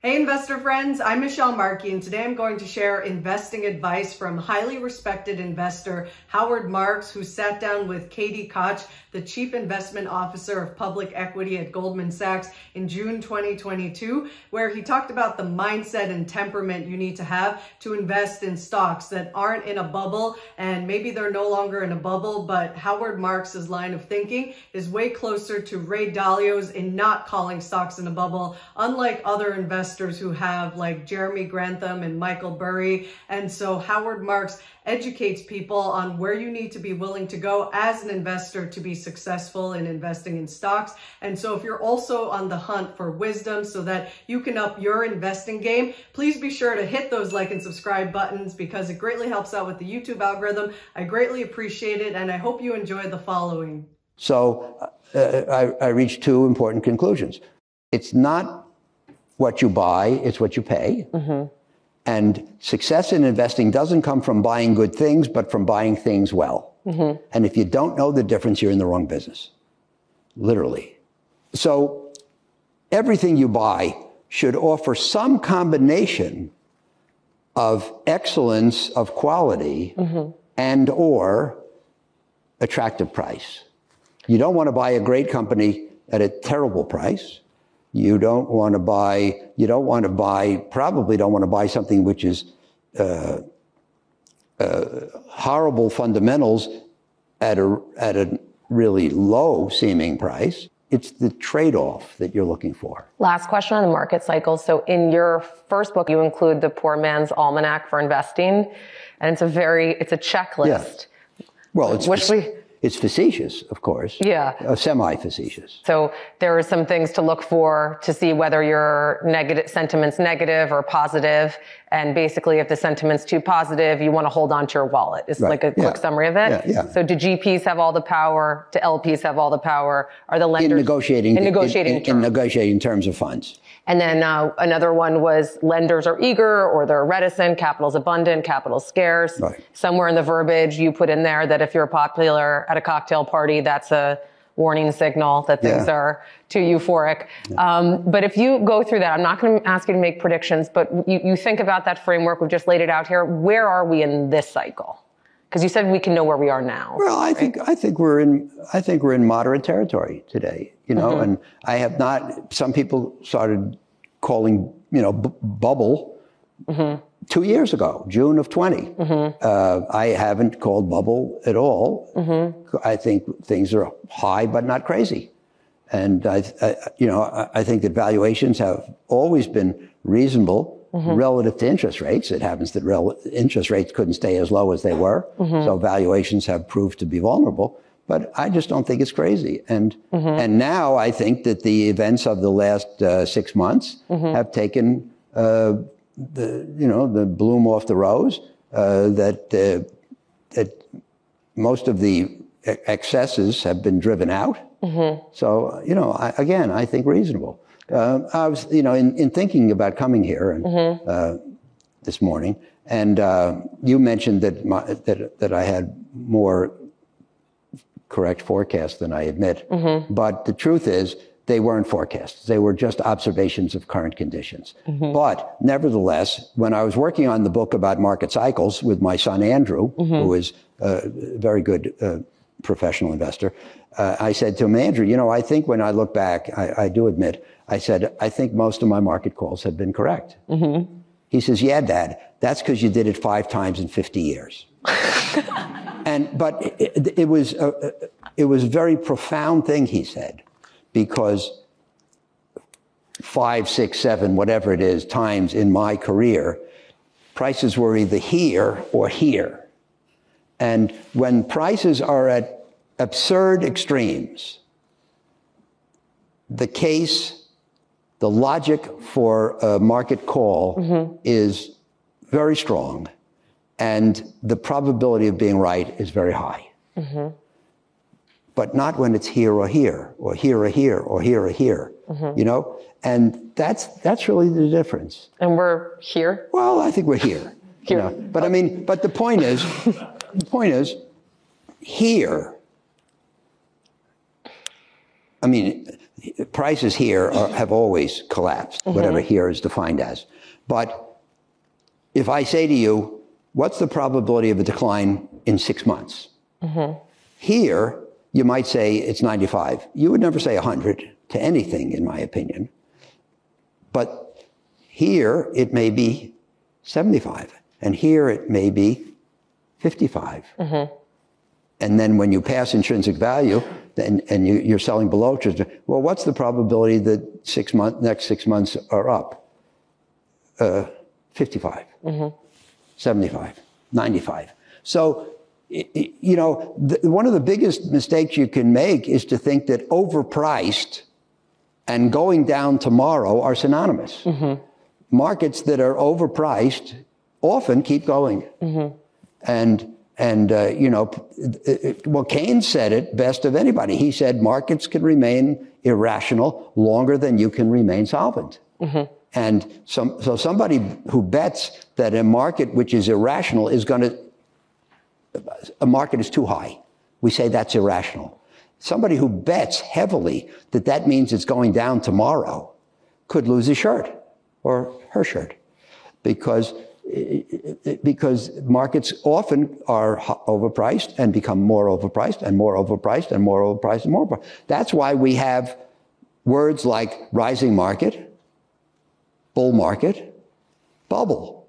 Hey investor friends, I'm Michelle Marki and today I'm going to share investing advice from highly respected investor Howard Marks who sat down with Katie Koch, the Chief Investment Officer of Public Equity at Goldman Sachs in June 2022, where he talked about the mindset and temperament you need to have to invest in stocks that aren't in a bubble and maybe they're no longer in a bubble, but Howard Marks's line of thinking is way closer to Ray Dalio's in not calling stocks in a bubble, unlike other investors investors who have like Jeremy Grantham and Michael Burry. And so Howard Marks educates people on where you need to be willing to go as an investor to be successful in investing in stocks. And so if you're also on the hunt for wisdom so that you can up your investing game, please be sure to hit those like and subscribe buttons because it greatly helps out with the YouTube algorithm. I greatly appreciate it and I hope you enjoy the following. So uh, I, I reached two important conclusions. It's not what you buy, it's what you pay. Mm-hmm. And success in investing doesn't come from buying good things, but from buying things well. Mm-hmm. And if you don't know the difference, you're in the wrong business. Literally. So everything you buy should offer some combination of excellence of quality mm-hmm. and or attractive price. You don't want to buy a great company at a terrible price. You don't want to buy, you don't want to buy, probably don't want to buy something which is uh, uh, horrible fundamentals at a, at a really low seeming price. It's the trade off that you're looking for. Last question on the market cycle. So, in your first book, you include the Poor Man's Almanac for Investing, and it's a very, it's a checklist. Yeah. Well, it's, Which we, it's facetious, of course. Yeah. Uh, semi-facetious. So there are some things to look for to see whether your negative sentiment's negative or positive. And basically, if the sentiment's too positive, you want to hold on to your wallet. It's right. like a quick summary of it. Yeah, yeah. So do GPs have all the power? Do LPs have all the power? Are the lenders in negotiating in negotiating in, in, in negotiating terms of funds? And then uh, another one was lenders are eager or they're reticent, capital's abundant, capital's scarce. Right. Somewhere in the verbiage you put in there that if you're popular at a cocktail party, that's a warning signal that things yeah. are too euphoric. Yeah. Um, but if you go through that, I'm not going to ask you to make predictions, but you, you think about that framework. We've just laid it out here. Where are we in this cycle? Because you said we can know where we are now. Well, I right? think I think we're in I think we're in moderate territory today. You know, mm-hmm. and I have not. Some people started calling you know b- bubble mm-hmm. two years ago, June of 20 mm-hmm. uh, I haven't called bubble at all. Mm-hmm. I think things are high but not crazy, and I, I you know I, I think that valuations have always been reasonable mm-hmm. relative to interest rates. It happens that rel- interest rates couldn't stay as low as they were, mm-hmm. so valuations have proved to be vulnerable. But I just don't think it's crazy. And mm-hmm. and now I think that the events of the last uh, six months mm-hmm. have taken uh, the you know the bloom off the rose. Uh, that uh, that most of the excesses have been driven out. Mm-hmm. So you know, I, again, I think reasonable. Uh, I was, you know, in, in thinking about coming here and, mm-hmm. uh, this morning, and uh, you mentioned that, my, that that I had more correct forecasts than I admit. Mm-hmm. But the truth is, they weren't forecasts. They were just observations of current conditions. Mm-hmm. But nevertheless, when I was working on the book about market cycles with my son Andrew, mm-hmm. who is a very good uh, professional investor, uh, I said to him, Andrew, you know, I think when I look back, I, I do admit, I said, I think most of my market calls have been correct. Mm-hmm. He says, Yeah, Dad, that's because you did it five times in 50 years. and but it, it was a, it was a very profound thing he said, because five, six, seven, whatever it is, times in my career, prices were either here or here. And when prices are at absurd extremes, the case the logic for a market call mm-hmm. is very strong, and the probability of being right is very high. Mm-hmm. But not when it's here or here, or here or here, or here or here. Mm-hmm. You know, and that's that's really the difference. And we're here. Well, I think we're here. here. You know? But I mean, but the point is, the point is, here. I mean, prices here are, have always collapsed, mm-hmm. whatever here is defined as. But if I say to you, what's the probability of a decline in six months? Mm-hmm. Here, you might say it's 95. You would never say 100 to anything, in my opinion. But here, it may be 75. And here, it may be 55. Mm-hmm. And then when you pass intrinsic value, and, and you, are selling below intrinsic, well, what's the probability that six month, next six months are up? Uh, 55, mm-hmm. 75, 95. So, you know, the, one of the biggest mistakes you can make is to think that overpriced and going down tomorrow are synonymous. Mm-hmm. Markets that are overpriced often keep going. Mm-hmm. And and, uh, you know, well, Keynes said it best of anybody. He said markets can remain irrational longer than you can remain solvent. Mm-hmm. And some, so somebody who bets that a market which is irrational is going to, a market is too high. We say that's irrational. Somebody who bets heavily that that means it's going down tomorrow could lose his shirt or her shirt because because markets often are overpriced and become more overpriced and more overpriced and more overpriced and more overpriced. That's why we have words like rising market, bull market, bubble.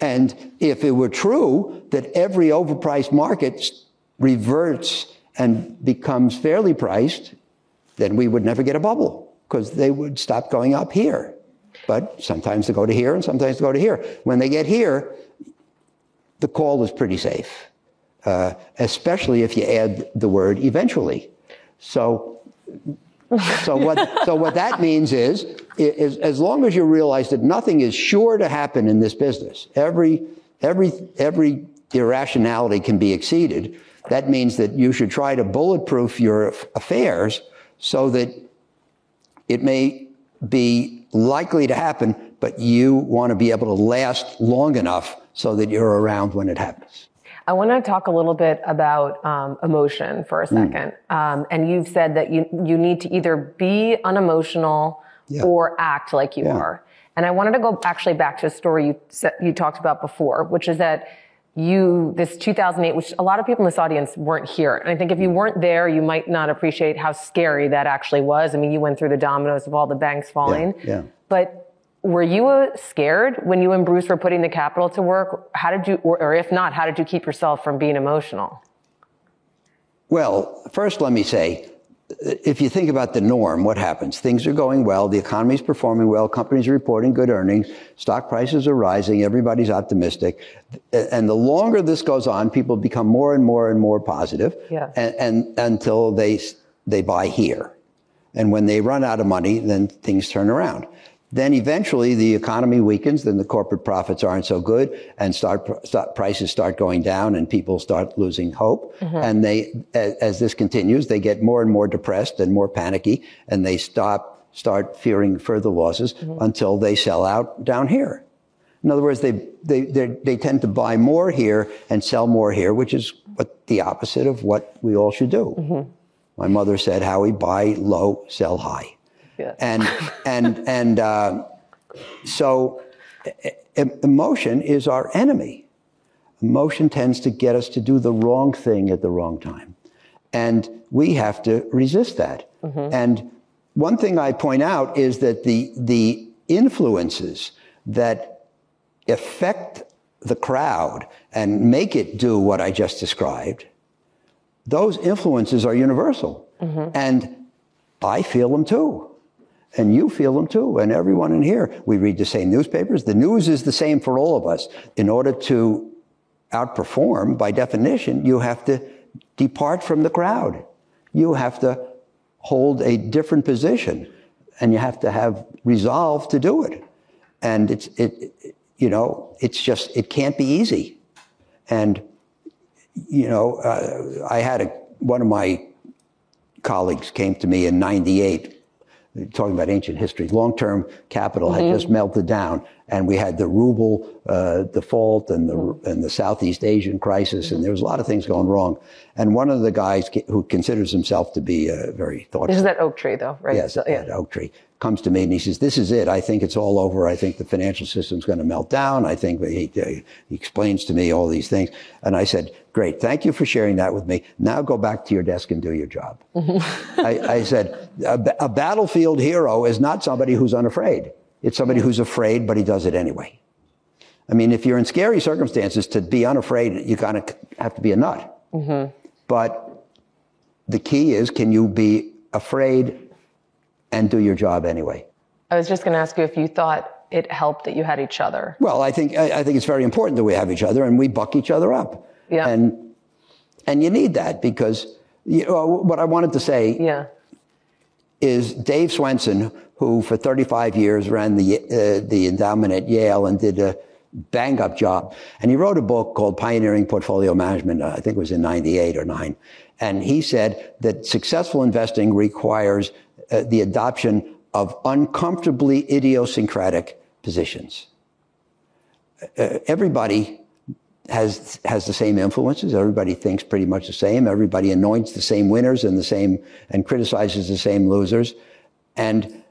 And if it were true that every overpriced market reverts and becomes fairly priced, then we would never get a bubble because they would stop going up here. But sometimes they go to here and sometimes they go to here. When they get here, the call is pretty safe, uh, especially if you add the word eventually. So, so what, so what that means is, is, as long as you realize that nothing is sure to happen in this business, every, every, every irrationality can be exceeded. That means that you should try to bulletproof your affairs so that it may be likely to happen, but you want to be able to last long enough so that you're around when it happens. I want to talk a little bit about um, emotion for a hmm. second. Mm. Um, and you've said that you you need to either be unemotional yeah. or act like you yeah. are. And I wanted to go actually back to a story you you talked about before, which is that you, this 2008, which a lot of people in this audience weren't here. And I think if you weren't there, you might not appreciate how scary that actually was. I mean, you went through the dominoes of all the banks falling. Yeah. yeah. But were you uh, scared when you and Bruce were putting the capital to work? How did you, or, or if not, how did you keep yourself from being emotional? Well, first let me say, if you think about the norm, what happens? Things are going well, the economy is performing well, companies are reporting good earnings, stock prices are rising, everybody's optimistic. And the longer this goes on, people become more and more and more positive, yeah. and, and until they, they buy here. And when they run out of money, then things turn around. Then eventually the economy weakens, then the corporate profits aren't so good and start, start prices start going down and people start losing hope. Mm-hmm. And they, as, as, this continues, they get more and more depressed and more panicky and they stop, start fearing further losses mm-hmm. until they sell out down here. In other words, they, they, they tend to buy more here and sell more here, which is what the opposite of what we all should do. Mm-hmm. My mother said, Howie, buy low, sell high. And and and uh, so emotion is our enemy. Emotion tends to get us to do the wrong thing at the wrong time, and we have to resist that. Mm-hmm. And one thing I point out is that the the influences that affect the crowd and make it do what I just described, those influences are universal. Mm-hmm. And I feel them too and you feel them too, and everyone in here. We read the same newspapers. The news is the same for all of us. In order to outperform, by definition, you have to depart from the crowd. You have to hold a different position, and you have to have resolve to do it. And it's it, you know, it's just it can't be easy. And you know, uh, I had a one of my colleagues came to me in '98 talking about ancient history, long-term capital mm-hmm. had just melted down. And we had the ruble uh, default and the and the Southeast Asian crisis, and there was a lot of things going wrong. And one of the guys who considers himself to be uh, very thoughtful. This is that Oaktree, though, right? Yes, so, yeah. Oaktree comes to me and he says, "This is it. I think it's all over. I think the financial system's going to melt down. I think he, he explains to me all these things." And I said, "Great, thank you for sharing that with me. Now go back to your desk and do your job." I, I, said, a, "A battlefield hero is not somebody who's unafraid." It's somebody who's afraid, but he does it anyway. I mean, if you're in scary circumstances, to be unafraid, you kind of have to be a nut. Mm-hmm. But the key is, can you be afraid and do your job anyway? I was just going to ask you if you thought it helped that you had each other. Well, I think I, I think it's very important that we have each other and we buck each other up. Yeah. And and you need that because you know, what I wanted to say yeah. Is Dave Swensen, who for 35 years ran the, uh, the endowment at Yale and did a bang up job. And he wrote a book called Pioneering Portfolio Management. Uh, I think it was in 98 or 9. And he said that successful investing requires uh, the adoption of uncomfortably idiosyncratic positions. Uh, everybody has has the same influences. Everybody thinks pretty much the same. Everybody anoints the same winners and the same and criticizes the same losers. And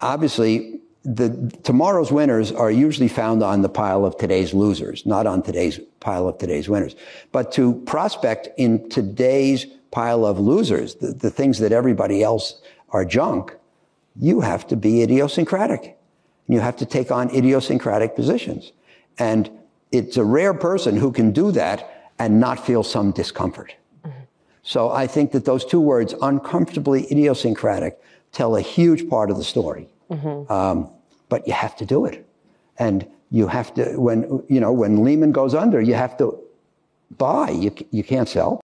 obviously, the tomorrow's winners are usually found on the pile of today's losers, not on today's pile of today's winners. But to prospect in today's pile of losers, the, the things that everybody else are junk, you have to be idiosyncratic. And you have to take on idiosyncratic positions. And it's a rare person who can do that and not feel some discomfort. Mm-hmm. So I think that those two words, uncomfortably idiosyncratic, tell a huge part of the story. Mm-hmm. Um, but you have to do it. And you have to, when, you know, when Lehman goes under, you have to buy. You, you can't sell.